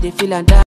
They feel and that.